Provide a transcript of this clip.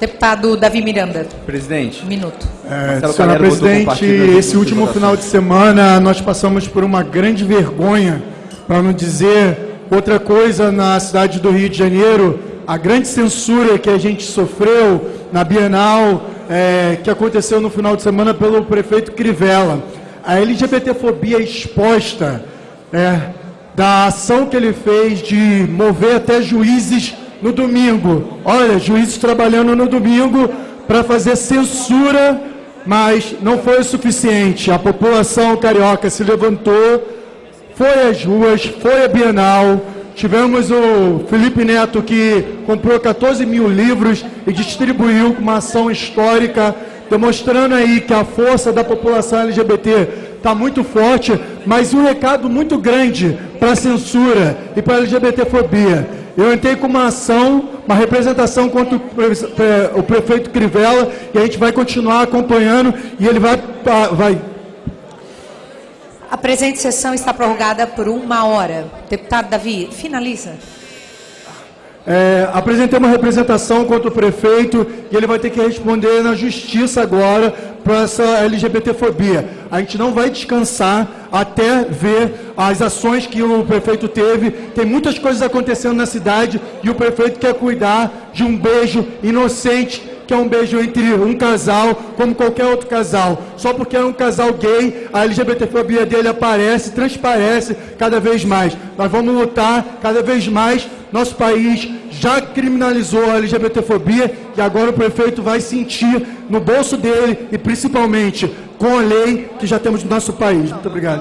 Deputado Davi Miranda. Presidente. Um minuto. É, senhora presidente, esse último final de semana nós passamos por uma grande vergonha, para não dizer outra coisa, na cidade do Rio de Janeiro, a grande censura que a gente sofreu na Bienal, é, que aconteceu no final de semana pelo prefeito Crivella. A LGBTfobia exposta é, da ação que ele fez de mover até juízes no domingo. Olha, juízes trabalhando no domingo para fazer censura, mas não foi o suficiente. A população carioca se levantou, foi às ruas, foi à Bienal. Tivemos o Felipe Neto que comprou 14 mil livros e distribuiu com uma ação histórica, demonstrando aí que a força da população LGBT está muito forte, mas um recado muito grande para a censura e para a LGBTfobia. Eu entrei com uma ação, uma representação contra o, pre- pre- o prefeito Crivella e a gente vai continuar acompanhando e ele vai, vai A presente sessão está prorrogada por uma hora. Deputado Davi, finaliza. É, apresentei uma representação contra o prefeito e ele vai ter que responder na justiça agora para essa LGBTfobia. A gente não vai descansar até ver as ações que o prefeito teve. Tem muitas coisas acontecendo na cidade e o prefeito quer cuidar de um beijo inocente, que é um beijo entre um casal, como qualquer outro casal. Só porque é um casal gay, a LGBTfobia dele aparece, transparece cada vez mais. Nós vamos lutar cada vez mais. Nosso país já criminalizou a LGBTfobia e agora o prefeito vai sentir no bolso dele e principalmente com a lei que já temos no nosso país. Muito obrigado.